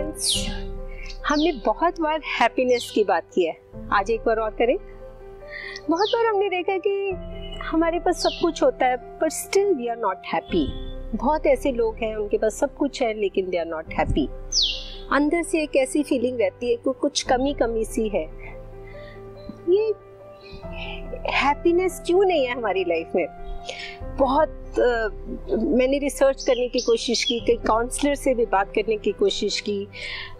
Friends हमने बहुत बार happiness की बात की है। आज एक बार और करें। बहुत बार हमने देखा कि हमारे पास सब कुछ होता है पर still we are not happy बहुत ऐसे लोग हैं, उनके पास सब कुछ है, लेकिन दे आर नॉट हैप्पी अंदर से एक ऐसी फीलिंग रहती है कि कुछ कमी कमी सी है। ये हैप्पीनेस क्यों नहीं है हमारी लाइफ में? बहुत आ, मैंने रिसर्च करने की कोशिश की कई काउंसलर से भी बात करने की कोशिश की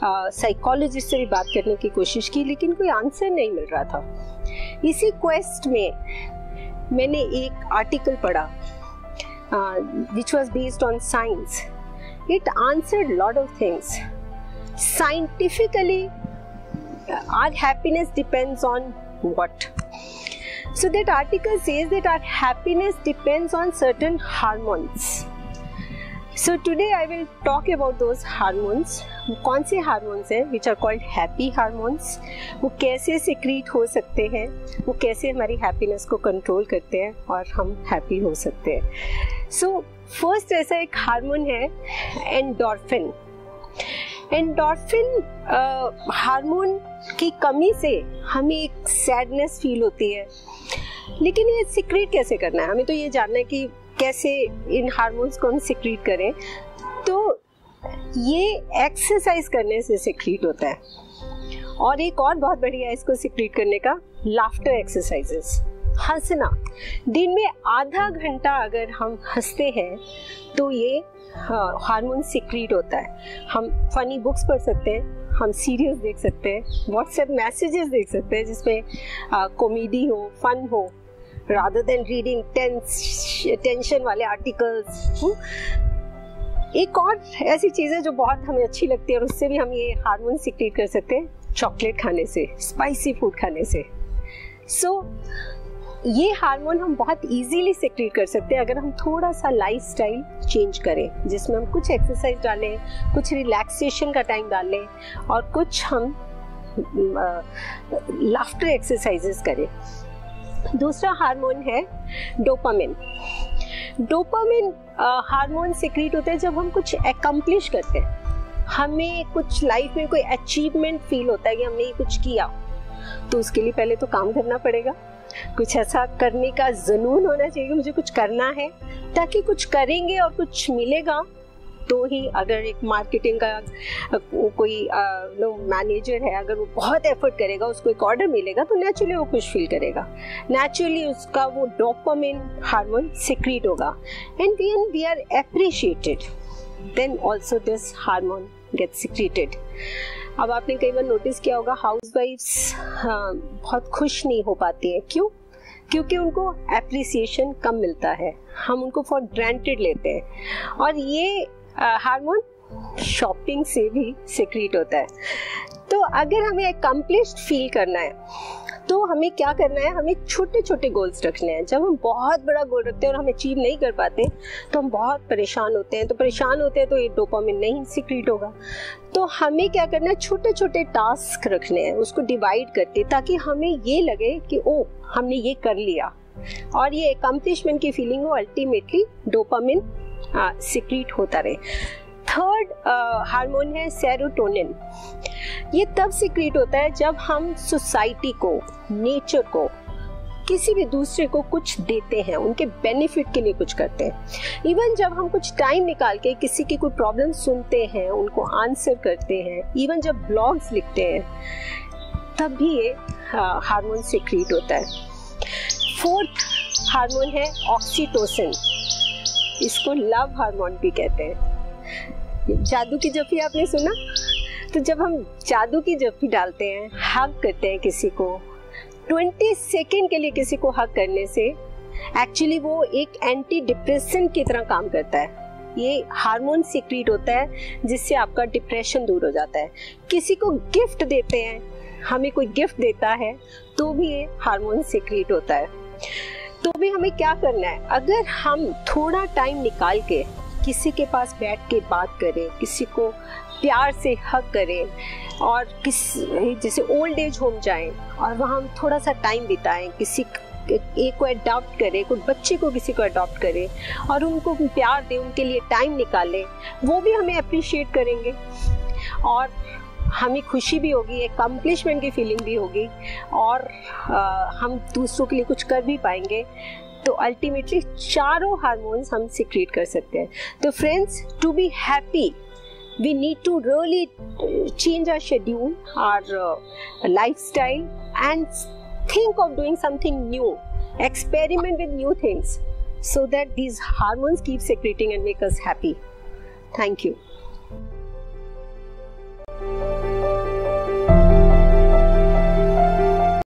साइकोलॉजिस्ट से भी बात करने की कोशिश की लेकिन कोई आंसर नहीं मिल रहा था। इसी क्वेस्ट में मैंने एक आर्टिकल पढ़ा which was based on science it answered lot of things scientifically our happiness depends on what? So that article says that our happiness depends on certain hormones. So today I will talk about those hormones. कौन से hormones हैं which are called happy hormones वो कैसे secrete हो सकते हैं वो कैसे हमारी हैप्पीनेस को कंट्रोल करते हैं और हम हैप्पी हो सकते हैं सो फ़र्स्ट ऐसा एक हार्मोन है एंडोर्फिन एंडोर्फिन हार्मोन की कमी से हमें एक सैडनेस फील होती है। लेकिन ये सिक्रीट कैसे करना है? हमें तो ये जानना है कि कैसे इन हार्मोन्स को हम सिक्रीट करें। तो ये एक्सरसाइज करने से सिक्रीट होता है। और एक और बहुत बढ़िया है इसको सिक्रीट करने का लाफ्टर एक्सरसाइजेस हंसना। दिन में आधा घंटा अगर हम हँसते हैं तो ये हार्मोन हाँ, सिक्रीट होता है। हम फनी बुक्स पढ़ सकते हैं हम सीरियल्स देख सकते हैं व्हाट्सएप मैसेजेस देख सकते हैं जिसमें कॉमेडी हो फन हो rather than reading tense tension वाले आर्टिकल्स एक और ऐसी चीज़ है जो बहुत हमें अच्छी लगती है और उससे भी हम ये हार्मोन सिक्रीट कर सकते हैं चॉकलेट खाने से स्पाइसी फ़ूड खाने से सो। So, ये हार्मोन हम बहुत इजीली सिक्रेट कर सकते हैं अगर हम थोड़ा सा लाइफ स्टाइल चेंज करें, जिसमें हम कुछ एक्सरसाइज डालें, कुछ रिलैक्सेशन का टाइम डालें और कुछ हम लाफ्टर एक्सरसाइजेस करें। दूसरा हार्मोन है डोपामिन डोपामिन हार्मोन सिक्रीट होता है जब हम कुछ एकम्प्लिश करते हैं। हमें कुछ लाइफ में कोई अचीवमेंट फील होता है कि हमने ये कुछ किया। तो उसके लिए पहले तो काम करना पड़ेगा। कुछ ऐसा करने का जुनून होना चाहिए, मुझे कुछ करना है, ताकि कुछ करेंगे और कुछ मिलेगा तो ही अगर एक मार्केटिंग का कोई मैनेजर है, अगर वो बहुत एफर्ट करेगा, उसको एक ऑर्डर मिलेगा तो नेचुरली वो खुश फील करेगा। नेचुरली उसका वो डोपामिन हार्मोन सिक्रीट होगा। And when we are appreciated then also this hormone get secreted अब आपने कई बार नोटिस किया होगा हाउस वाइफ्स बहुत खुश नहीं हो पाती है। क्यों? क्योंकि उनको एप्रिसिएशन कम मिलता है। हम उनको फॉर ग्रांटेड लेते हैं। और ये हार्मोन शॉपिंग से भी सिक्रीट होता है। तो अगर हमें अकम्पलिश्ड फील करना है तो हमें क्या करना है? हमें छोटे छोटे गोल्स रखने हैं। जब हम बहुत बड़ा गोल रखते हैं और हम अचीव नहीं कर पाते तो हम बहुत परेशान होते हैं। तो परेशान होते हैं तो ये डोपामिन नहीं सिक्रीट होगा। तो हमें क्या करना है? छोटे छोटे टास्क रखने हैं, उसको डिवाइड करके, ताकि हमें ये लगे कि ओ हमने ये कर लिया। और ये अकम्पलिशमेंट की फीलिंग हो अल्टीमेटली डोपामिन सिक्रीट होता रहे। थर्ड हार्मोन है सेरोटोनिन ये तब सिक्रीट होता है जब हम सोसाइटी को नेचर को, किसी भी दूसरे को कुछ देते हैं, उनके बेनिफिट के लिए कुछ करते हैं. इवन जब हम कुछ टाइम निकाल के किसी की कोई प्रॉब्लम सुनते हैं, उनको आंसर करते हैं इवन जब ब्लॉग्स लिखते हैं, तब भी ये हार्मोन सिक्रीट होता है. फोर्थ हार्मोन है ऑक्सीटोसिन इसको लव हार्मोन भी कहते हैं. जादू की जफी आपने सुना? तो जब हम जादू की जफी डालते हैं हक करते हैं किसी को 20 सेकेंड के लिए किसी को हक करने से एक्चुअली वो एक एंटी डिप्रेशन की तरह काम करता है। ये हार्मोन सिक्रीट होता है, जिससे आपका डिप्रेशन दूर हो जाता है। किसी को गिफ्ट देते हैं, हमें कोई गिफ्ट देता है तो भी ये हार्मोन सिक्रीट होता है। तो भी हमें क्या करना है? अगर हम थोड़ा टाइम निकाल के किसी के पास बैठ के बात करें किसी को प्यार से हक करें और किस जैसे ओल्ड एज होम जाएँ और वहाँ हम थोड़ा सा टाइम बिताएँ किसी एक को अडॉप्ट करें कोई बच्चे को किसी को अडॉप्ट करें और उनको प्यार दें उनके लिए टाइम निकालें वो भी हमें अप्रिशिएट करेंगे। और हमें खुशी भी होगी एक कंप्लिशमेंट की फीलिंग भी होगी और आ, हम दूसरों के लिए कुछ कर भी पाएँगे। तो अल्टीमेटली चारों हारमोन्स हम सिक्रिएट कर सकते हैं। तो friends to be happy we need to really change our schedule our lifestyle and think of doing something new experiment with new things so that these hormones keep secreting and make us happy thank you